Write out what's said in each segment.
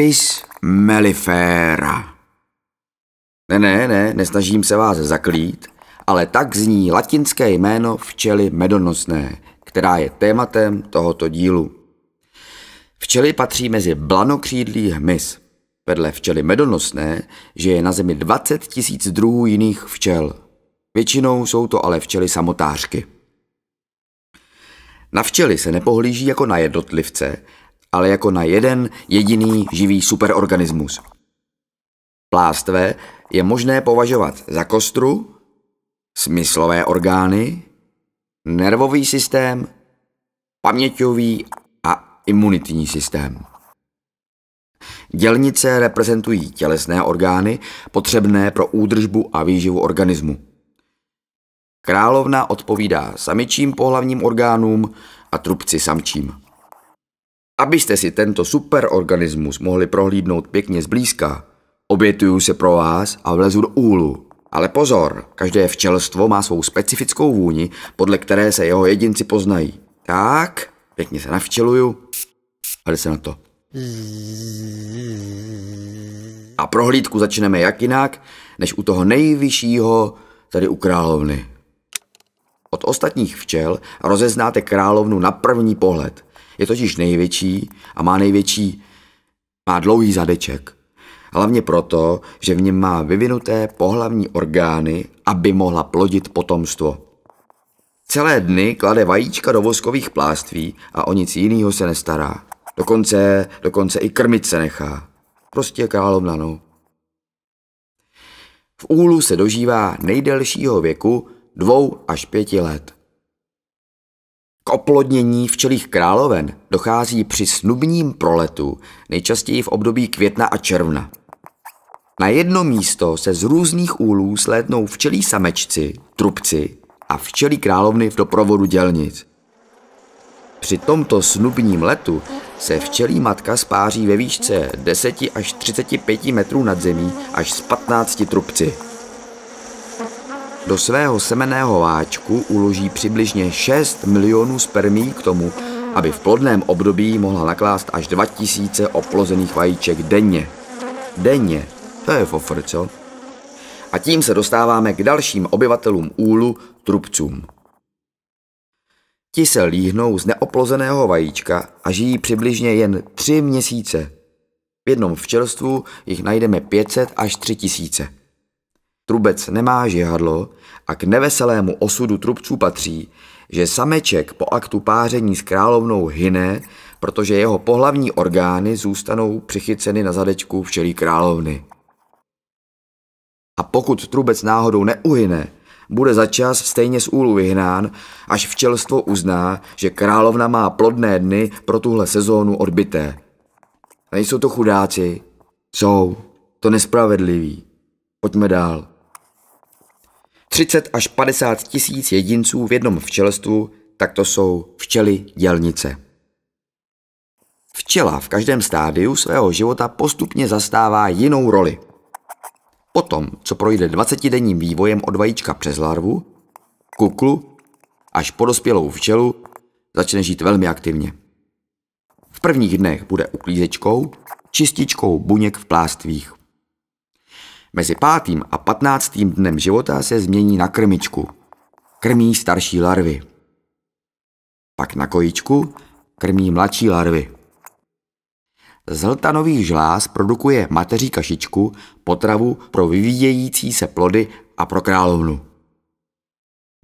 Apis mellifera. Ne, ne, ne, nesnažím se vás zaklít, ale tak zní latinské jméno včely medonosné, která je tématem tohoto dílu. Včely patří mezi blanokřídlý hmyz. Vedle včely medonosné žije na zemi 20 tisíc druhů jiných včel. Většinou jsou to ale včely samotářky. Na včely se nepohlíží jako na jednotlivce, ale jako na jeden jediný živý superorganismus. Plástve je možné považovat za kostru, smyslové orgány, nervový systém, paměťový a imunitní systém. Dělnice reprezentují tělesné orgány potřebné pro údržbu a výživu organismu. Královna odpovídá samičím pohlavním orgánům a trubci samčím. Abyste si tento superorganismus mohli prohlídnout pěkně zblízka, obětuju se pro vás a vlezu do úlu. Ale pozor, každé včelstvo má svou specifickou vůni, podle které se jeho jedinci poznají. Tak, pěkně se navčeluju a jde se na to. A prohlídku začneme jak jinak, než u toho nejvyššího, tady u královny. Od ostatních včel rozeznáte královnu na první pohled. Je totiž největší a má největší, má dlouhý zadeček. Hlavně proto, že v něm má vyvinuté pohlavní orgány, aby mohla plodit potomstvo. Celé dny klade vajíčka do voskových pláství a o nic jiného se nestará. Dokonce, dokonce i krmit se nechá. Prostě královna, no. V úlu se dožívá nejdelšího věku dvou až pěti let. K oplodnění včelých královen dochází při snubním proletu, nejčastěji v období května a června. Na jedno místo se z různých úlů slétnou včelí samečci, trubci a včelí královny v doprovodu dělnic. Při tomto snubním letu se včelí matka spáří ve výšce 10 až 35 metrů nad zemí až s 15 trubci. Do svého semeného váčku uloží přibližně 6 milionů spermí k tomu, aby v plodném období mohla naklást až 2000 oplozených vajíček denně. Denně. To je fofr, co? A tím se dostáváme k dalším obyvatelům úlu, trubcům. Ti se líhnou z neoplozeného vajíčka a žijí přibližně jen tři měsíce. V jednom včelstvu jich najdeme 500 až 3000. Trubec nemá žihadlo a k neveselému osudu trubců patří, že sameček po aktu páření s královnou hyne, protože jeho pohlavní orgány zůstanou přichyceny na zadečku včelí královny. A pokud trubec náhodou neuhyne, bude začas stejně z úlu vyhnán, až včelstvo uzná, že královna má plodné dny pro tuhle sezónu odbité. Nejsou to chudáci? Jsou. To nespravedlivý. Pojďme dál. 30 až 50 tisíc jedinců v jednom včelstvu, tak to jsou včely dělnice. Včela v každém stádiu svého života postupně zastává jinou roli – Potom, co projde 20-denním vývojem od vajíčka přes larvu, kuklu, až po dospělou včelu, začne žít velmi aktivně. V prvních dnech bude uklízečkou, čističkou buněk v plástvích. Mezi pátým a patnáctým dnem života se změní na krmičku. Krmí starší larvy. Pak na kojičku krmí mladší larvy. Z hltanových žláz produkuje mateří kašičku, potravu pro vyvíjející se plody a pro královnu.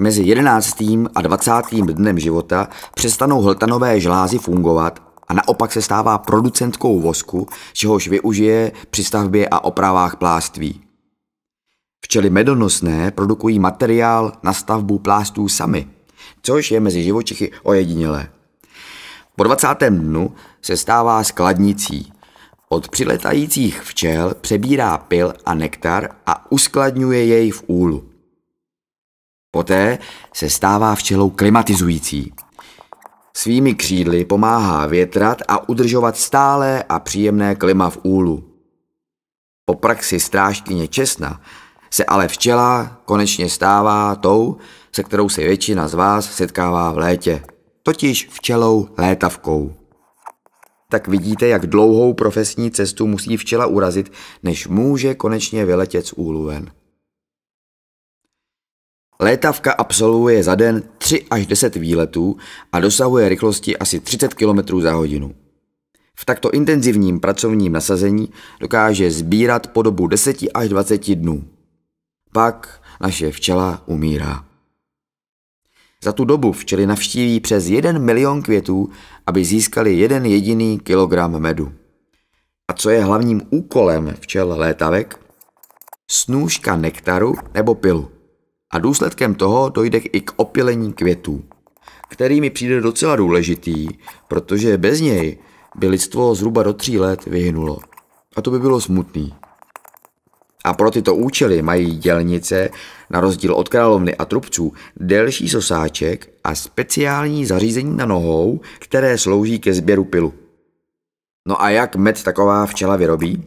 Mezi 11. a 20. dnem života přestanou hltanové žlázy fungovat a naopak se stává producentkou vosku, čehož využije při stavbě a opravách pláství. Včely medonosné produkují materiál na stavbu plástů sami, což je mezi živočichy ojedinělé. Po 20. dnu se stává skladnicí. Od přiletajících včel přebírá pil a nektar a uskladňuje jej v úlu. Poté se stává včelou klimatizující. Svými křídly pomáhá větrat a udržovat stále a příjemné klima v úlu. Po praxi strážkyně česna se ale včela konečně stává tou, se kterou se většina z vás setkává v létě, totiž včelou létavkou. tak vidíte, jak dlouhou profesní cestu musí včela urazit, než může konečně vyletět z úlu ven. Létavka absolvuje za den 3 až 10 výletů a dosahuje rychlosti asi 30 km za hodinu. V takto intenzivním pracovním nasazení dokáže sbírat po dobu 10 až 20 dnů. Pak naše včela umírá. Za tu dobu včely navštíví přes 1 milion květů, aby získali jeden jediný kilogram medu. A co je hlavním úkolem včel létavek? Snůžka nektaru nebo pilu. A důsledkem toho dojde i k opilení květů, který mi přijde docela důležitý, protože bez něj by lidstvo zhruba do tří let vyhynulo. A to by bylo smutný. A pro tyto účely mají dělnice, na rozdíl od královny a trubců, delší sosáček a speciální zařízení na nohou, které slouží ke sběru pilu. No a jak med taková včela vyrobí?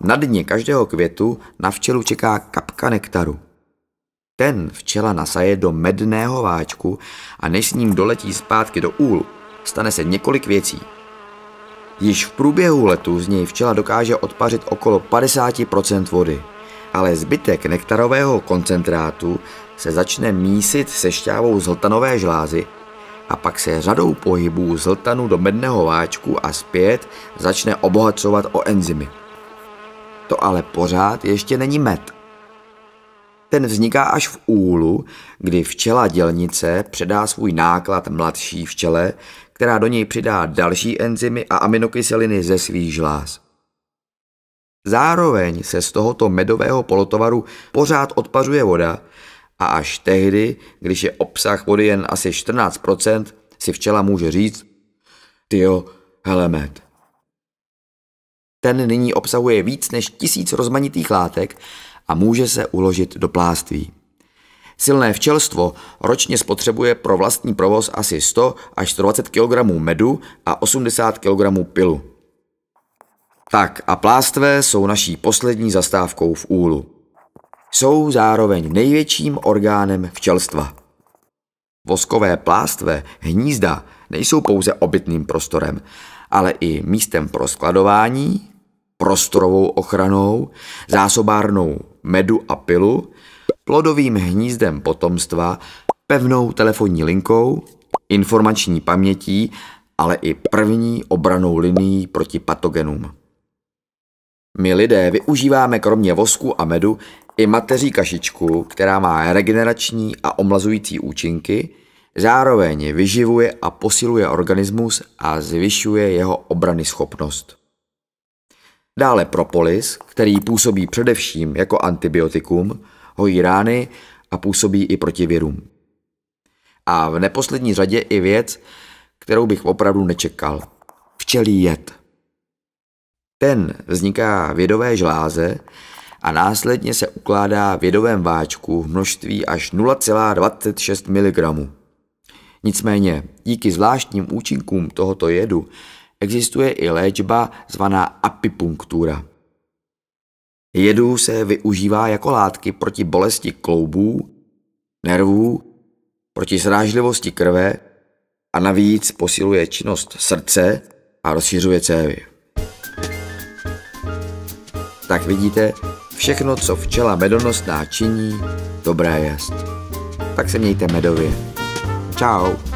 Na dně každého květu na včelu čeká kapka nektaru. Ten včela nasaje do medného váčku a než s ním doletí zpátky do úlu, stane se několik věcí. Již v průběhu letu z něj včela dokáže odpařit okolo 50% vody, ale zbytek nektarového koncentrátu se začne mísit se šťávou z hltanové žlázy a pak se řadou pohybů z hltanu do medného váčku a zpět začne obohacovat o enzymy. To ale pořád ještě není med. Ten vzniká až v úlu, kdy včela dělnice předá svůj náklad mladší včele, která do něj přidá další enzymy a aminokyseliny ze svých žláz. Zároveň se z tohoto medového polotovaru pořád odpařuje voda a až tehdy, když je obsah vody jen asi 14%, si včela může říct, tyjo, hele med. Ten nyní obsahuje víc než tisíc rozmanitých látek a může se uložit do pláství. Silné včelstvo ročně spotřebuje pro vlastní provoz asi 100 až 120 kg medu a 80 kg pilu. Tak a plástve jsou naší poslední zastávkou v úlu. Jsou zároveň největším orgánem včelstva. Voskové plástve, hnízda, nejsou pouze obytným prostorem, ale i místem pro skladování, prostorovou ochranou, zásobárnou medu a pilu, plodovým hnízdem potomstva, pevnou telefonní linkou, informační pamětí, ale i první obranou linií proti patogenům. My lidé využíváme kromě vosku a medu i mateří kašičku, která má regenerační a omlazující účinky, zároveň vyživuje a posiluje organismus a zvyšuje jeho obrany schopnost. Dále propolis, který působí především jako antibiotikum, hojí rány a působí i proti virům. A v neposlední řadě i věc, kterou bych opravdu nečekal. Včelí jed. Ten vzniká v jedové žláze a následně se ukládá v jedovém váčku v množství až 0,26 mg. Nicméně díky zvláštním účinkům tohoto jedu existuje i léčba zvaná apipunktura. Jedu se využívá jako látky proti bolesti kloubů, nervů, proti srážlivosti krve a navíc posiluje činnost srdce a rozšiřuje cévy. Tak vidíte, všechno, co včela medonosná činí, dobré jest. Tak se mějte medově. Ciao.